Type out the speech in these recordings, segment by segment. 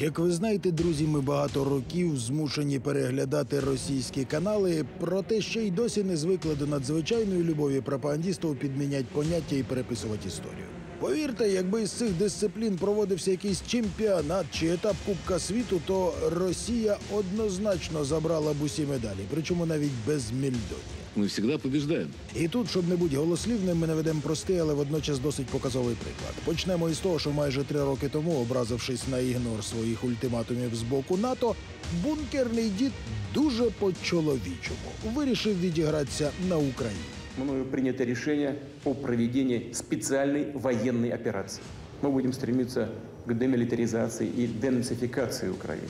Як ви знаєте, друзі, ми багато років змушені переглядати російські канали, проте ще й досі не звикли до надзвичайної любові пропагандістів підмінять поняття і переписувати історію. Повірте, якби з цих дисциплін проводився якийсь чемпіонат чи етап Кубка світу, то Росія однозначно забрала б усі медалі, причому навіть без мільйонів. Мы всегда побеждаем. І тут, щоб не бути голослівним, ми наведемо простий, але водночас досить показовий приклад. Почнемо із того, що майже три роки тому, образившись на ігнор своїх ультиматумів з боку НАТО, бункерний дід дуже по-чоловічому вирішив відігратися на Україні. мною принято решение о проведении специальной военной операции. Мы будем стремиться к демилитаризации и денацификации Украины.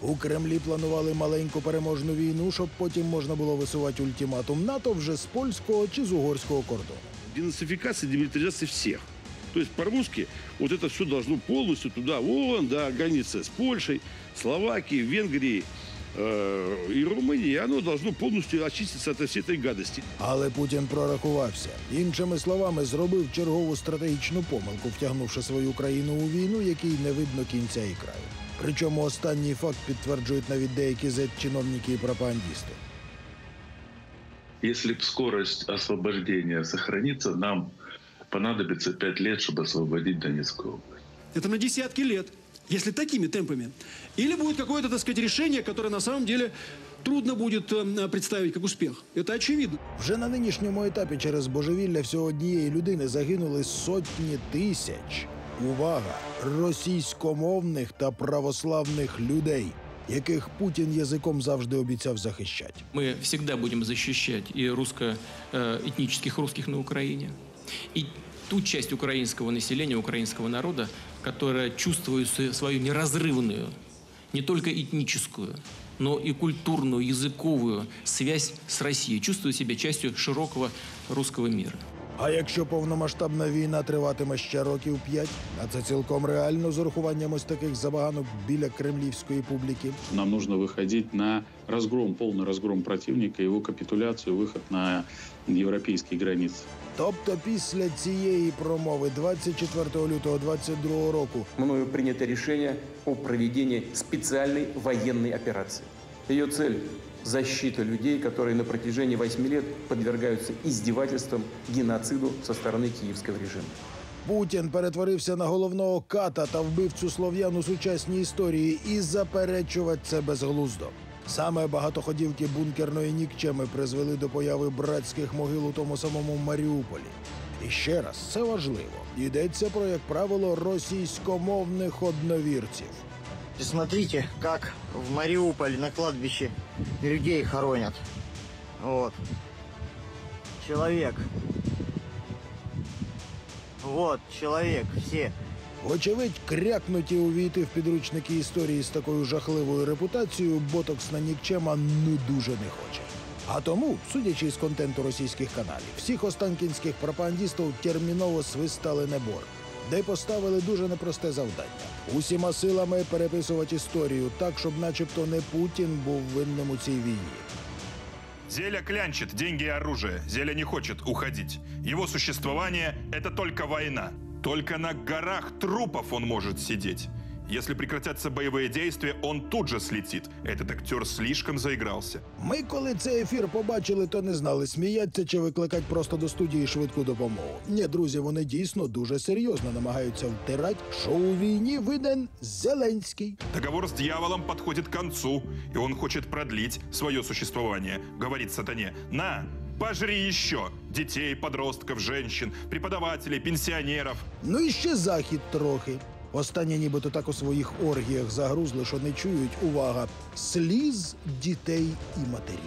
У Кремлі планували маленьку переможну війну, щоб потім можна було висувати ультиматум НАТО вже з польського чи з угорського кордону. Денацификация, демилитаризация всех. То есть по-русски вот это все должно полностью туда, вон, да, граница с Польшей, Словакией, Венгрией э, и Румынией, оно должно полностью очиститься от всей этой гадости. Але Путін прорахувався. Іншими словами, зробив чергову стратегічну помилку, втягнувши свою країну у війну, якій не видно кінця і краю. Причому останній факт підтверджують навіть деякі зет-чиновники і пропагандісти. Если б скорость освобождения сохранится, нам понадобится пять лет, чтобы освободить Донецкую область. Это на десятки лет, если такими темпами. Или будет какое-то, так сказать, решение, которое на самом деле трудно будет э, представить как успех. Это очевидно. Вже на нинішньому етапі через божевілля всього однієї людини загинули сотні тисяч. Увага! Російськомовних та православних людей, яких Путін язиком завжди обіцяв захищати. Мы всегда будем защищать и русско-этнических русских на Украине, и ту часть украинского населения, украинского народа, которая чувствует с- свою неразрывную, не только этническую, но и культурную, языковую связь с Россией, чувствует себя частью широкого русского мира. А якщо повномасштабна війна триватиме ще років п'ять, а це цілком реально з урахуванням ось таких забаганок біля кремлівської публіки. Нам нужно выходить на разгром, полный разгром противника, его капитуляцию, выход на европейские границы. Тобто після цієї промови 24 лютого 22 року Мною принято решение о проведении специальной военной операции. Ее цель – защита людей, которые на протяжении 8 лет подвергаются издевательствам, геноциду со стороны киевского режима. Путін перетворився на головного ката та вбивцю слов'ян у сучасній історії і заперечувати це безглуздо. Саме багатоходівки бункерної нікчеми призвели до появи братських могил у тому самому Маріуполі. І ще раз, це важливо. Йдеться про, як правило, російськомовних одновірців. Смотрите, как в Мариуполе на кладбище людей хоронят. Вот. Человек. Вот, человек, все. Вочевидь, крякнуті увійти в підручники історії з такою жахливою репутацією, ботоксна нікчема ну дуже не хоче. А тому, судячи з контенту російських каналів, всіх останкінських пропагандістів терміново свистали на борг, де поставили дуже непросте завдання усіма силами переписувати історію так, щоб, начебто, не Путін був винним у цій війні. Зеля клянчит деньги и оружие. Зеля не хочет уходить. Его существование – это только война. Только на горах трупов он может сидеть. Если прекратятся боевые действия, он тут же слетит. Этот актер слишком заигрался. Ми, коли цей ефір побачили, то не знали, сміяться чи викликати просто до студії швидку допомогу. Ні, друзі, вони дійсно дуже серйозно намагаються втирати, що у війні винен Зеленський. Договор с дьяволом подходит к концу, и он хочет продлить свое существование. Говорит сатане, на, пожри еще детей, подростков, женщин, преподавателей, пенсионеров. Ну і ще захід трохи. Останні нібито так у своїх оргіях загрузли, що не чують увага сліз дітей і матерів.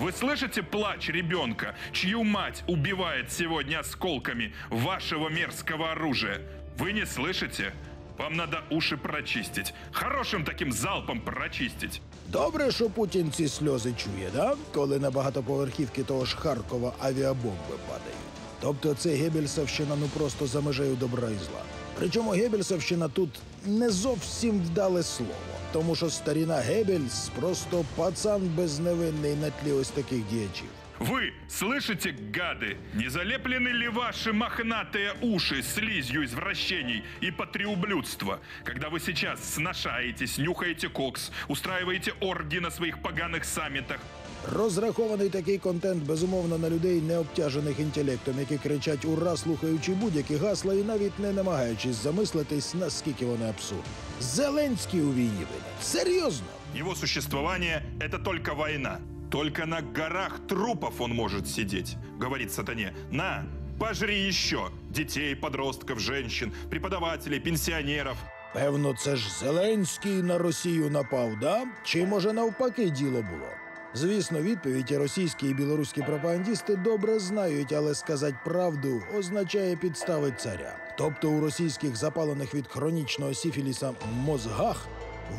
Вы слышите плач ребенка, чью мать убивает сегодня осколками вашего мерзкого оружия? Вы не слышите? Вам надо уши прочистить. Хорошим таким залпом прочистить. Добре, що Путін ці сльози чує, да? коли на багатоповерхівки того ж Харкова авіабомби падають. Тобто це Гебельсовщина ну просто за межею добра і зла. Причому Гебельсовщина тут не зовсім вдале слово, тому що старіна Гебельс просто пацан безневинний на тлі ось таких діячів. Вы слышите, гады? Не залеплены ли ваши мохнатые уши слизью извращений и патриублюдства, когда вы сейчас сношаетесь, нюхаете кокс, устраиваете орги на своих поганых саммитах, Розрахований такий контент безумовно на людей, не обтяжених інтелектом, які кричать ура, слухаючи будь-які гасла і навіть не намагаючись замислитись, наскільки вони абсурдні. Зеленський у війні винен. Серйозно? Его существование – это только война. Только на горах трупов он может сидеть, говорит сатане. На, пожри еще детей, подростков, женщин, преподавателей, пенсионеров. Певно, це ж Зеленський на Росію напав, да? Чи може навпаки діло було? Звісно, відповідь російські і білоруські пропагандісти добре знають, але сказати правду означає підставити царя. Тобто у російських запалених від хронічного сіфіліса мозгах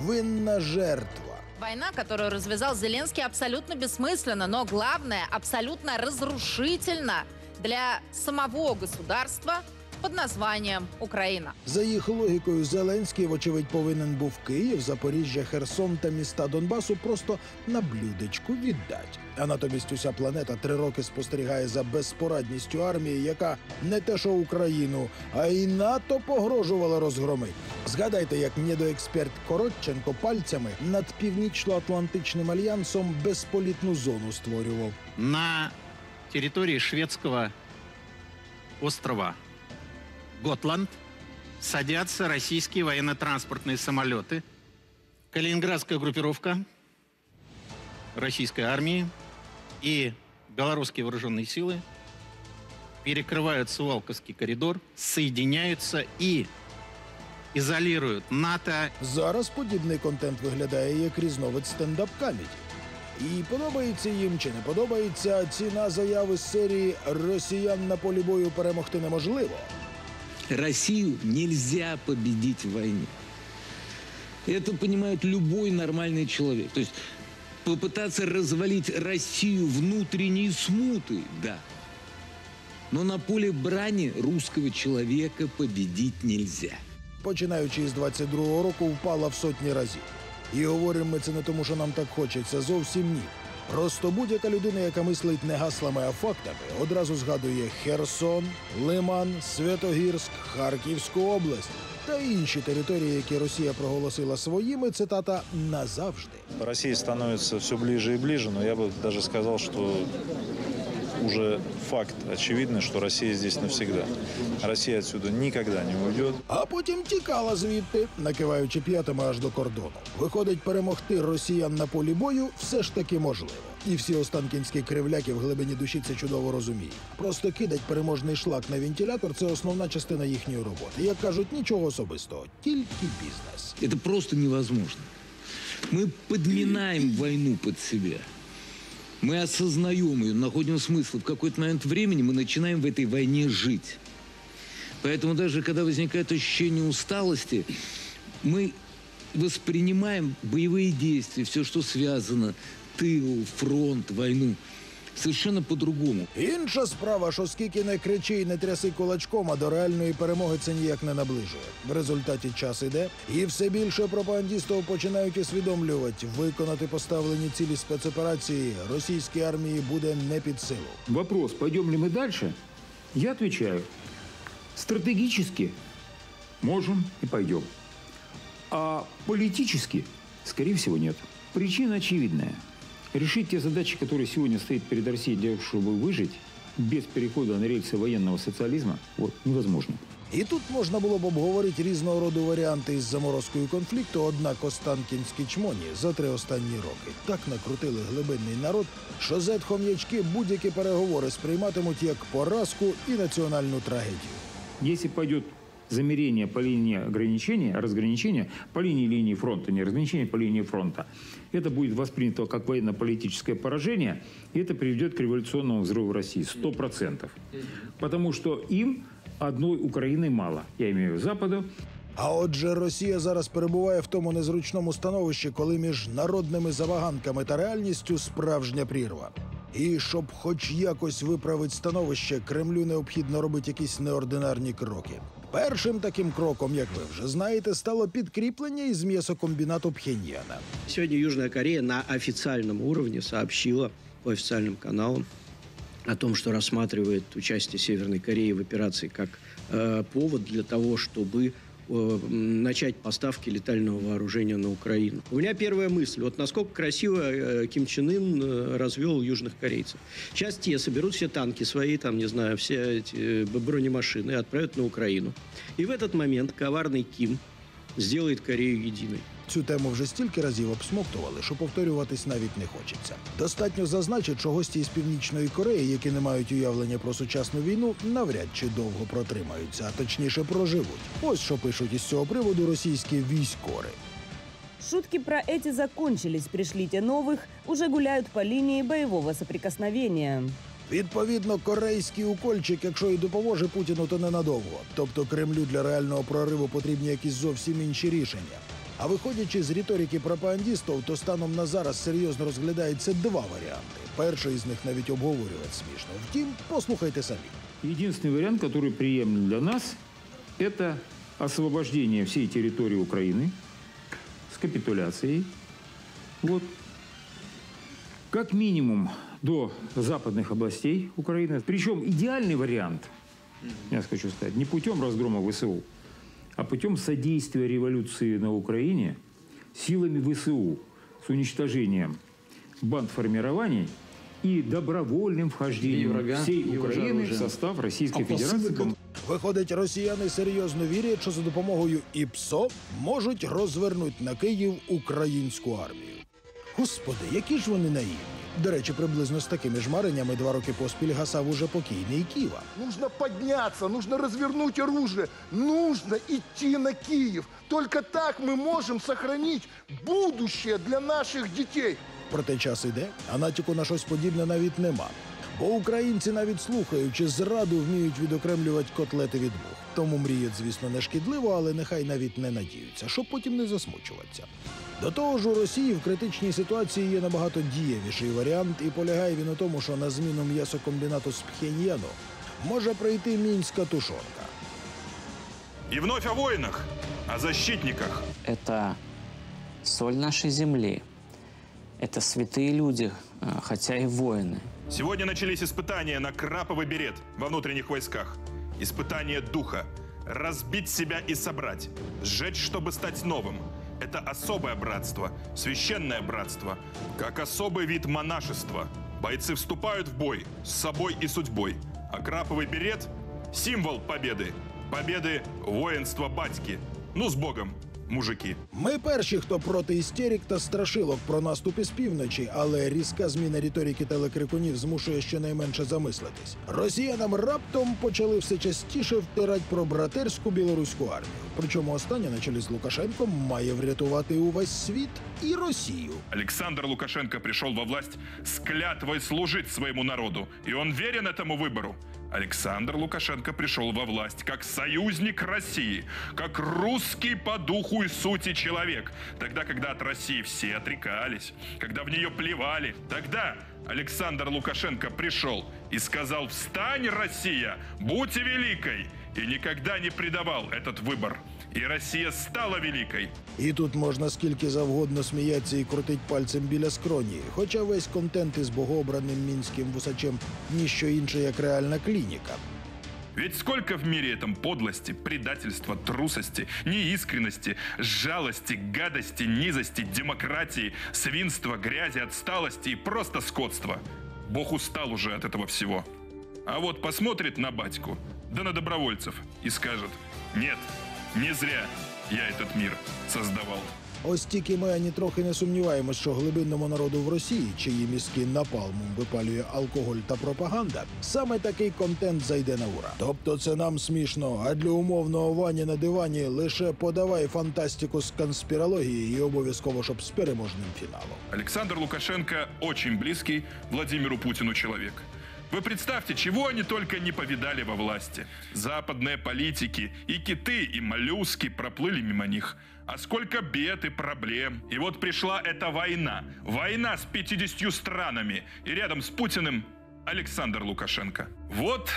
винна жертва. Война, которую развязал Зеленский, абсолютно бессмысленна, но главное, абсолютно разрушительна для самого государства под названием Украина. За їх логікою, Зеленський, вочевидь, повинен був Київ, Запоріжжя, Херсон та міста Донбасу просто на блюдечку віддать. А натомість уся планета три роки спостерігає за безпорадністю армії, яка не те, що Україну, а й НАТО погрожувала розгромити. Згадайте, як недоексперт Коротченко пальцями над північно-атлантичним альянсом безполітну зону створював. на территории шведского острова Готланд садятся российские военно-транспортные самолеты. Калининградская группировка российской армии и белорусские вооруженные силы перекрывают Суалковский коридор, соединяются и изолируют НАТО Зараз подібний контент виглядає як різновид стендап-камеді. І подобається їм чи не подобається ціна заяви з серії Росіян на полі бою перемогти неможливо. Россию нельзя победить в войне. Это понимает любой нормальный человек. То есть попытаться развалить Россию внутренней смуты, да. Но на поле брани русского человека победить нельзя. Починаючи з 22-го року, впала в сотні разів. І говоримо ми це не тому, що нам так хочеться, зовсім ні. Просто будь-яка людина, яка мислить не гаслами, а фактами, одразу згадує Херсон, Лиман, Святогірськ, Харківську область та інші території, які Росія проголосила своїми, цитата назавжди. Росія становиться все ближе і ближе, але я би навіть сказав, что уже факт очевидный, что Россия здесь навсегда. Россия отсюда никогда не уйдет. А потім тікала звідти, накиваючи п'ятами аж до кордону. Виходить, перемогти росіян на полі бою все ж таки можливо. І всі останкінські кривляки в глибині душі це чудово розуміють. Просто кидать переможний шлак на вентилятор це основна частина їхньої роботи. Як кажуть, нічого особистого, тільки бізнес. Это просто невозможно. Мы подминаем войну под себя. Мы осознаем ее, находим смысл. В какой-то момент времени мы начинаем в этой войне жить. Поэтому даже когда возникает ощущение усталости, мы воспринимаем боевые действия, все, что связано, тыл, фронт, войну, совершенно по-другому. Інша справа, що скільки не кричи і не тряси кулачком, а до реальної перемоги це ніяк не наближує. В результаті час іде, і все більше пропагандістів починають усвідомлювати, виконати поставлені цілі спецоперації російській армії буде не під силу. Вопрос, пойдем ли мы дальше? Я отвечаю, стратегически можем и пойдем. А политически, скорее всего, нет. Причина очевидная Решить те задачи, которые сегодня стоят перед Россией для того, чтобы выжить, без перехода на рельсы военного социализма, вот, невозможно. І тут можна було б обговорити різного роду варіанти із заморозкою конфлікту, однак останкінські чмоні за три останні роки так накрутили глибинний народ, що зетхом'ячки будь-які переговори сприйматимуть як поразку і національну трагедію. Если пойдет замерение по линии ограничения, разграничения по линии линии фронта, не разграничения по линии фронта, это будет воспринято как военно-политическое поражение, и это приведет к революционному взрыву России. Сто процентов. Потому что им одной Украины мало. Я имею в виду Западу, А отже, Росія зараз перебуває в тому незручному становищі, коли між народними забаганками та реальністю справжня прірва. І щоб хоч якось виправити становище, Кремлю необхідно робити якісь неординарні кроки. Першим таким кроком, як ви вже знаєте, стало підкріплення із м'ясокомбінату Пхеньяна. Сегодня Южная Корея на официальном уровне сообщила по официальным каналам о том, что рассматривает участие Северной Кореи в операции как э, повод для того, чтобы э, начать поставки летального вооружения на Украину. У меня первая мысль, вот насколько красиво э, Ким Чен Ын э, развел южных корейцев. Сейчас те соберут все танки свои, там, не знаю, все эти э, бронемашины и отправят на Украину. И в этот момент коварный Ким сделает Корею единой. Цю тему вже стільки разів обсмоктували, що повторюватись навіть не хочеться. Достатньо зазначити, що гості із північної Кореї, які не мають уявлення про сучасну війну, навряд чи довго протримаються, а точніше проживуть. Ось що пишуть із цього приводу російські військори. Шутки про эти закончились, пришлите новых, уже гуляют по линии боевого соприкосновения. Відповідно, корейський укольчик, якщо і допоможе Путіну, то ненадовго. Тобто Кремлю для реального прориву потрібні якісь зовсім інші рішення. А виходячи з риторики пропагандистів, то станом на зараз серйозно розглядається два варіанти. Перший з них навіть обговорювати смішно. Втім, послухайте самі. Единственный вариант, который приемлем для нас, это освобождение всей территории Украины с капитуляцией. Вот. Как минимум до западных областей Украины. Причем идеальный вариант, я хочу сказать, не путем разгрома ВСУ, а путем содействия революции на Украине силами ВСУ с уничтожением бандформирований и добровольным вхождением И врага, всей и уже Украины в оружием. состав Российской А по Федерации. ссылкам Виходить, росіяни серйозно вірять, що за допомогою ІПСО можуть розвернути на Київ українську армію. Господи, які ж вони наївні. До речі, приблизно з такими ж мареннями два роки поспіль гасав уже покійний Ківа. Нужно подняться, нужно развернуть оружие, нужно идти на Киев. Только так мы можем сохранить будущее для наших детей. Проте час іде, а натяку на щось подібне навіть нема. Бо українці, навіть слухаючи зраду, вміють відокремлювати котлети від мух. Тому мріють, звісно, не шкідливо, але нехай навіть не надіються, щоб потім не засмучуватися. До того ж, у Росії в критичній ситуації є набагато дієвіший варіант, і полягає він у тому, що на зміну м'ясокомбінату з Пхеньяну може прийти мінська тушонка. И вновь о воинах, о защитниках. Это соль нашей земли. Это святые люди, э, хотя и воины. Сегодня начались испытания на краповый берет во внутренних войсках. Испытание духа. Разбить себя и собрать. Сжечь, чтобы стать новым. Это особое братство, священное братство, как особый вид монашества. Бойцы вступают в бой с собой и судьбой. А краповый берет – символ победы. Победы воинства батьки. Ну, с Богом, мужики. Ми перші, хто проти істерик та страшилок про наступ із півночі, але різка зміна риторики телекрикунів змушує щонайменше замислитись. Росіянам раптом почали все частіше втирати про братерську білоруську армію. Причому остання на чолі з Лукашенком має врятувати увесь світ і Росію. Александр Лукашенко пришел во власть с клятвой служить своему народу, и он верен этому выбору. Александр Лукашенко пришел во власть как союзник России, как русский по духу и сути человек. Тогда, когда от России все отрекались, когда в нее плевали, тогда Александр Лукашенко пришел и сказал «Встань, Россия, будь великой!» и никогда не предавал этот выбор И Россия стала великой. І тут можна скільки завгодно сміятися і крутить пальцем біля скроні. Хоча весь контент із богообраним мінським вусачем ніщо інше, як реальна клініка. Ведь сколько в мире этом подлости, предательства, трусости, неискренности, жалости, гадости, низости, демократии, свинства, грязи, отсталости и просто скотства. Бог устал уже от этого всего. А вот посмотрит на батьку, да на добровольцев и скажет, нет, не зря я этот мир создавал. Ось тільки ми ані трохи не сумніваємось, що глибинному народу в Росії, чиї мізки напалмом випалює алкоголь та пропаганда, саме такий контент зайде на ура. Тобто це нам смішно, а для умовного вані на дивані лише подавай фантастику з конспірології і обов'язково щоб з переможним фіналом. Александр Лукашенко очень близкий Владимиру Путину человек. Вы представьте, чего они только не повидали во власти. Западные политики и киты, и моллюски проплыли мимо них. А сколько бед и проблем. И вот пришла эта война. Война с 50 странами. И рядом с Путиным Александр Лукашенко. Вот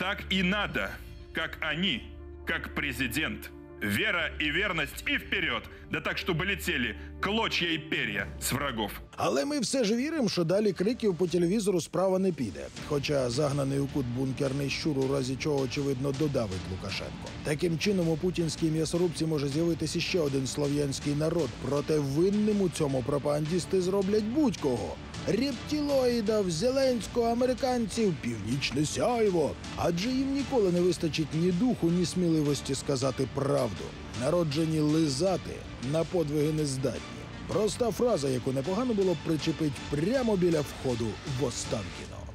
так и надо. Как они, как президент, Вера и верность и вперед, да так, чтобы летели клочья и перья с врагов. Але ми все ж віримо, що далі криків по телевізору справа не піде. Хоча загнаний у кут бункерний щур, у разі чого очевидно додавить Лукашенко. Таким чином у путінській м'ясорубці може з'явитися ще один слов'янський народ. Проте винним у цьому пропагандісти зроблять будь-кого. Рептилоїдів, Зеленського, американців, північне сяйво. Адже їм ніколи не вистачить ні духу, ні сміливості сказати правду. Народжені лизати на подвиги не здатні. Проста фраза, яку непогано було б причепити прямо біля входу в Останкіно.